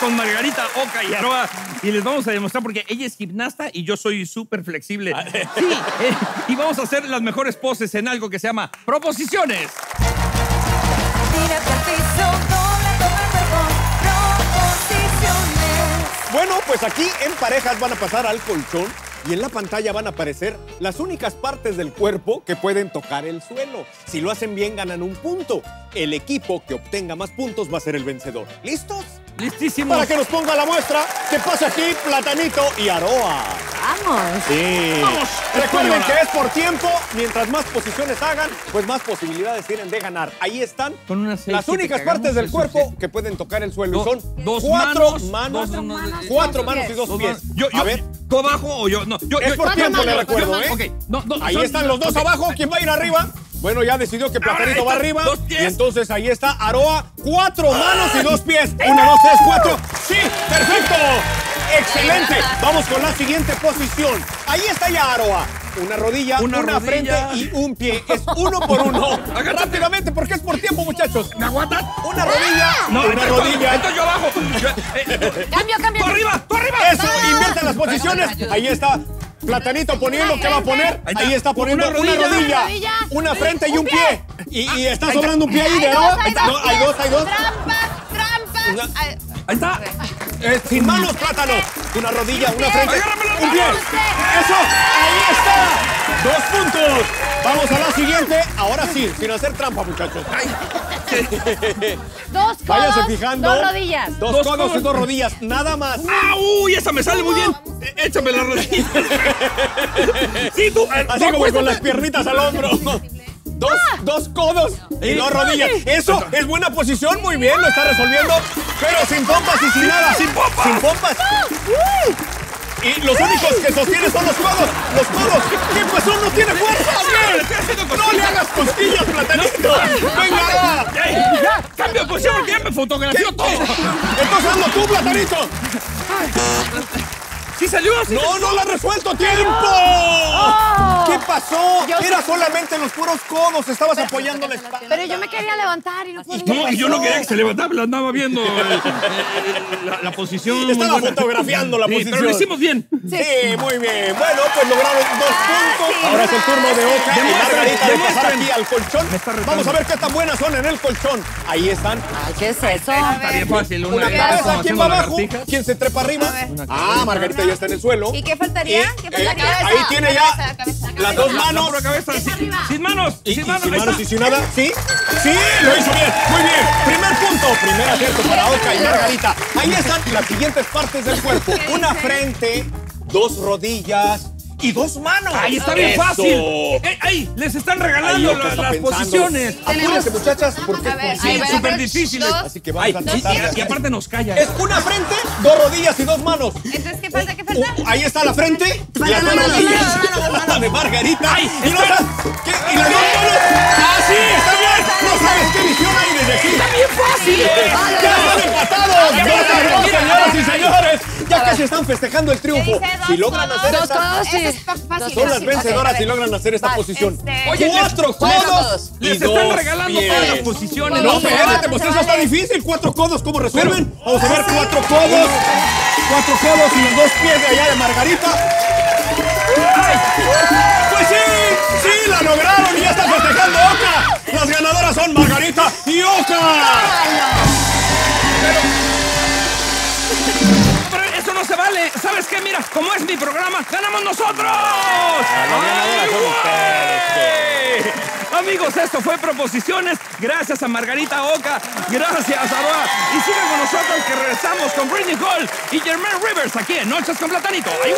con Margarita Oca y Aroa y les vamos a demostrar porque ella es gimnasta y yo soy súper flexible. Sí, eh, y vamos a hacer las mejores poses en algo que se llama proposiciones. Bueno, pues aquí en parejas van a pasar al colchón y en la pantalla van a aparecer las únicas partes del cuerpo que pueden tocar el suelo. Si lo hacen bien, ganan un punto. El equipo que obtenga más puntos va a ser el vencedor. ¿Listos? Listísimo. Para que nos ponga la muestra, que pasa aquí Platanito y Aroa. Vamos. Sí. Vamos. Recuerden Española. que es por tiempo. Mientras más posiciones hagan, pues más posibilidades tienen de ganar. Ahí están Con unas seis, las únicas partes del cuerpo que pueden tocar el suelo. Do- son dos cuatro manos, manos, dos manos, cuatro manos y dos Dos pies. Yo, yo, A ver, ¿tú abajo o yo? No, yo, es yo- por tiempo, le recuerdo, yo- ¿eh? ok, no, no, Ahí son- están los dos abajo. ¿Quién va a ir arriba? Bueno, ya decidió que Platanito va arriba. están, dos pies. Y entonces ahí está Aroa. Cuatro manos y dos pies. Una, dos, tres, cuatro. ¡Sí! ¡Perfecto! ¡Excelente! Vamos con la siguiente posición. Ahí está ya Aroa. Una rodilla, Una una, rodilla. frente y un pie. Es uno por uno. Rápidamente, porque es por tiempo, muchachos. ¿Me aguantas? Una rodilla, No, una entonces- rodilla. Entonces yo abajo. Yo- eh, Cambio, cambio. ¡Tú arriba! ¡Tú arriba! Eso, inviertan las posiciones. Ahí está. Platanito poniendo, ¿qué va a poner? Ahí está. Ahí está poniendo Una una rodilla. rodilla, Rodilla. una frente y Un pie. Y, y está sobrando un pie ahí de Hay Aroa. dos, hay No, dos. hay dos, hay dos. Trampas, trampas. Una- Ahí está. Eh, sin manos, plátano. Una rodilla, una frente, un pie. Eso, ahí está. Dos puntos. Vamos a la siguiente. Ahora sí, sin hacer trampa, muchachos. Dos codos, fijando. dos rodillas. Dos, Dos codos y codos. dos rodillas, nada más. ¡Ah, uy! Esa me sale muy bien. Eh, Échame la rodilla. sí, tú. eh, Así tú como con acuéstate. las piernitas al hombro. Dos, dos codos y dos rodillas. Eso es buena posición, muy bien, lo está resolviendo. Pero sin pompas y sin nada. sin pompas. Sin pompas. Y los únicos que sostienen son los codos. Los codos. ¿Qué pasó? No tiene fotografió todo. Entonces hazlo tú, platanito. ¿Sí salió? ¿Sí No, no lo ha resuelto. ¡Tiempo! ¿Qué pasó? Yo- Era solamente los puros codos. Estabas apoyando la espalda. Pero yo me quería levantar y no podía. No, y yo no quería que se levantara, la andaba viendo eh, la, la posición. Estaba fotografiando la Sí, posición. Pero lo hicimos bien. Sí, muy bien. Bueno, pues lograron dos puntos. Ahora es el turno de Oca y Margarita de pasar aquí al colchón. Vamos a ver qué tan buenas son en el colchón. Ahí están. Ay, ¿qué es eso? Está bien fácil. Una, cabeza, ¿quién va abajo? ¿Quién se trepa arriba? Ah, Margarita ya está en el suelo. ¿Y qué faltaría? Y, ¿Qué eh, faltaría? ahí tiene ya Cabeza, cabeza, las dos La manos. pura cabeza, sin, sin manos. Y, y sin sin manos. ahí manos está. y sin nada. ¿Sí? Sí, lo hizo bien. Muy bien. Primer punto. Primer acierto para Oca y Margarita. Ahí están las siguientes partes del cuerpo. Una frente, dos rodillas y dos manos. Ahí está bien Eso. fácil. Eh, ahí, les están regalando las, posiciones. Apúrense, muchachas, porque va, súper difíciles. Así que vamos Ay, a y, tratar y- y aparte nos calla. Es una frente, dos rodillas y dos manos. Entonces, ¿qué falta? Uh, ahí está la frente y las dos rodillas. la de Margarita. Ay, y, las, espera. ¿qué? y las dos manos. ¡Ah, sí! ¡Está bien! No sabes qué visión hay desde aquí. ¡Está bien fácil! ¡Ya están empatados! ¡Dos a dos, señoras y señores! Ya casi están festejando el triunfo. Si logran hacer Dos esta... fácil. Son las vencedoras si logran hacer esta posición. Oye, ¡Cuatro codos! Les dos están regalando todas las posiciones. No, No, espérate, no pues eso está difícil. Cuatro codos, ¿cómo resuelven? Vamos a ver, cuatro codos. Cuatro codos y los dos pies de allá de Margarita. Pues sí, sí, la lograron y ya está festejando Oca. Las ganadoras son Margarita y Oca. Pero eso no se vale. ¿Sabes qué? Mira, como es mi programa, ganamos nosotros. ¡Ay! Amigos, esto fue Proposiciones. Gracias a Margarita Oca. Gracias, Aroa. Y sigan con nosotros que regresamos con Britney Hall y Germaine Rivers aquí en Noches con Platanito. ¡Ay,